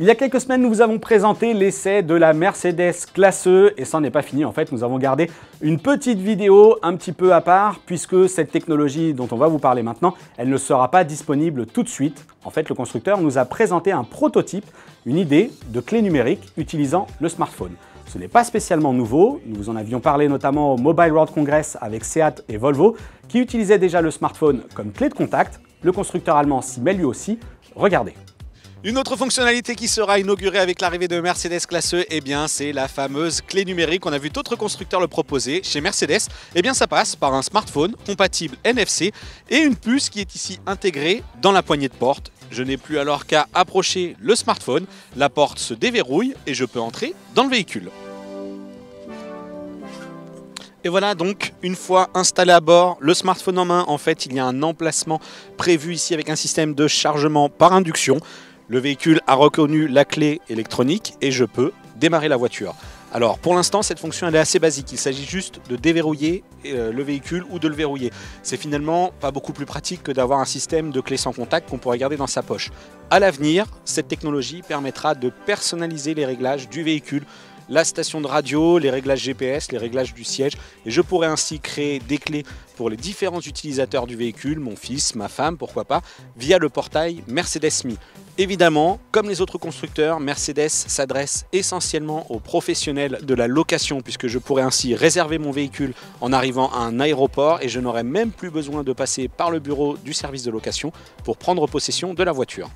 Il y a quelques semaines, nous vous avons présenté l'essai de la Mercedes classe E et ça n'est pas fini. En fait, nous avons gardé une petite vidéo un petit peu à part puisque cette technologie dont on va vous parler maintenant, elle ne sera pas disponible tout de suite. En fait, le constructeur nous a présenté un prototype, une idée de clé numérique utilisant le smartphone. Ce n'est pas spécialement nouveau, nous vous en avions parlé notamment au Mobile World Congress avec Seat et Volvo qui utilisaient déjà le smartphone comme clé de contact. Le constructeur allemand s'y met lui aussi. Regardez. Une autre fonctionnalité qui sera inaugurée avec l'arrivée de Mercedes classe E, eh bien, c'est la fameuse clé numérique. On a vu d'autres constructeurs le proposer. Chez Mercedes, eh bien, ça passe par un smartphone compatible NFC et une puce qui est ici intégrée dans la poignée de porte. Je n'ai plus alors qu'à approcher le smartphone, la porte se déverrouille et je peux entrer dans le véhicule. Et voilà donc une fois installé à bord, le smartphone en main, en fait il y a un emplacement prévu ici avec un système de chargement par induction. Le véhicule a reconnu la clé électronique et je peux démarrer la voiture. Alors pour l'instant cette fonction est assez basique, il s'agit juste de déverrouiller euh, le véhicule ou de le verrouiller. C'est finalement pas beaucoup plus pratique que d'avoir un système de clé sans contact qu'on pourrait garder dans sa poche. À l'avenir, cette technologie permettra de personnaliser les réglages du véhicule la station de radio, les réglages GPS, les réglages du siège. Et je pourrais ainsi créer des clés pour les différents utilisateurs du véhicule, mon fils, ma femme, pourquoi pas, via le portail Mercedes Me. Évidemment, comme les autres constructeurs, Mercedes s'adresse essentiellement aux professionnels de la location puisque je pourrais ainsi réserver mon véhicule en arrivant à un aéroport et je n'aurais même plus besoin de passer par le bureau du service de location pour prendre possession de la voiture.